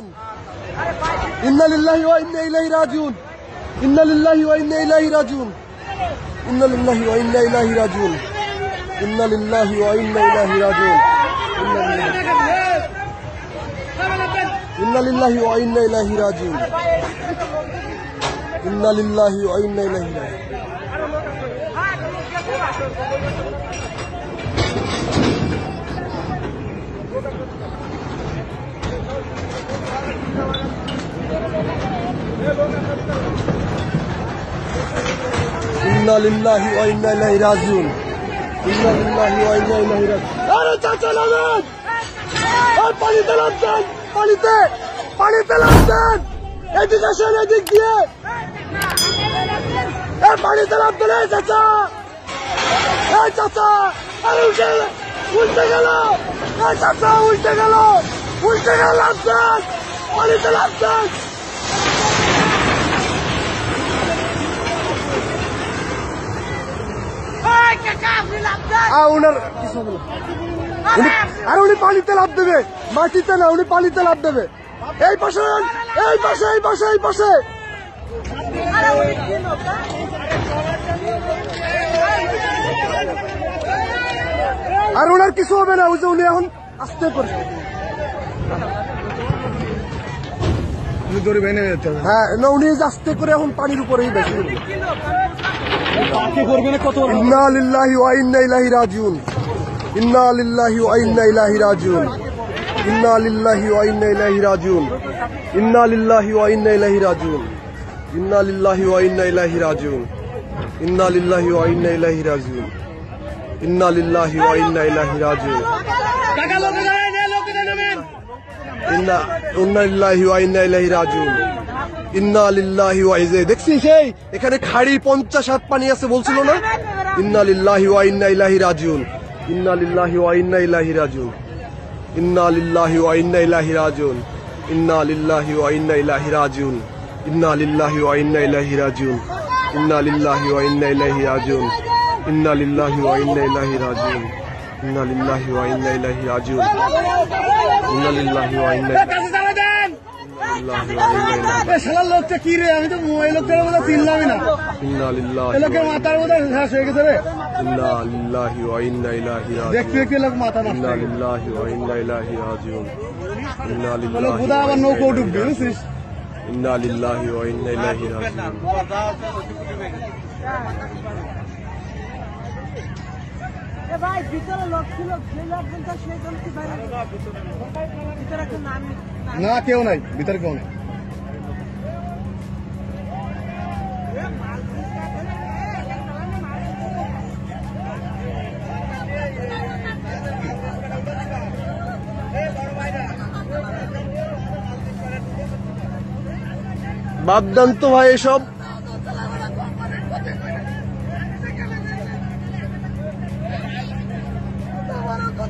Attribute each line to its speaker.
Speaker 1: راجعون إن لله وإنا إليه راجعون. إن لله وإنا إليه راجعون. إن لله وإنا إليه راجعون. إن لله وإنا إليه راجعون. إن لله وإنا إليه راجعون. إن لله وإنا إليه راجعون. ইন্না লিল্লাহি ওয়া ইন্না ইলাইহি রাজিউন। ইন্না ওয়া ইন্না ইলাইহি রাজিউন। আরে চাচা নামেন আর পানিতে নামছেন, পানিতে পানিতে নামছেন। এদিকে আসেন, এদিক দিয়ে। এ, পানিতে নামতেন এই চাচা। এই চাচা, আরে উল্টে উল্টে গেল। এই চাচা উল্টে গেল উল্টে গেল, নামছেন, পানিতে নামছেন। ওনার কিছু আরে উনি পানিতে লাভ দেবে। মাটিতে না, উনি পানিতে লাভ দেবে। এই পাশে এই পাশে এই পাশে এই পাশে। আর ওনার কিছু হবে না, ওই যে উনি এখন আসতে পারে
Speaker 2: দড়ি বেঁধে যেতে হবে।
Speaker 1: হ্যাঁ না উনি আস্তে করে এখন পানির উপরেই বেশি। ইন্না লিল্লাহি ওয়া ইন্না ইলাইহি রাজিউন। ইন্না লিল্লাহি ওয়া ইন্না ইলাইহি রাজিউন। ইন্না লিল্লাহি ওয়া ইন্না ইলাইহি রাজিউন। ইন্না লিল্লাহি ওয়া ইন্না ইলাইহি রাজিউন। ইন্না লিল্লাহি ওয়া ইন্না ইলাইহি রাজিউন। ইন্না লিল্লাহি ওয়া ইন্না ইলাইহি রাজিউন। ইন্না লিল্লাহি ওয়া ইন্না ইলাইহি রাজিউন
Speaker 2: টাকা লোকে দেয় নে লোকে নেবেন
Speaker 1: ইন্না ইন্না লিল্লাহি ওয়া ইন্না ইলাইহি রাজিউন লিল্লাহি ওয়া দেখছিস সেই এখানে খাড়ি পঞ্চাশ হাত পানি আছে বলছিল না? ইন্না লিল্লাহি ওয়া ইন্না ইলাইহি রাজিউন ইন্না লিল্লাহি ওয়া ইন্না ইলাইহি রাজিউন ইন্না লিল্লাহি ওয়া ইন্না ইলাইহি রাজিউন ইন্না লিল্লাহি ওয়া ইন্না ইলাইহি রাজিউন ইন্না লিল্লাহি ওয়া ইন্না ইলাইহি রাজিউন ইন্না লিল্লাহি ওয়া ইন্না ইলাইহি রাজিউন ইন্না ইন্না লিল্লাহি ওয়া ইন্না ইলাইহি রাজিউন। ইন্না লিল্লাহি ওয়া ইন্না
Speaker 2: কি রে? আমি তো এই লোকটার মধ্যে চিনলামই না। লোকের মাথার মধ্যে শেষ হয়ে গেছে রে। দেখতে দেখতে লোক মাথা বুধা আবার নৌকো ডুববে বুঝছিস?
Speaker 1: ইন্না লিল্লাহি ওয়া
Speaker 2: না কেউ নাই ভিতরে কেউ নাই।
Speaker 1: বাদ দেন তো ভাই এসব।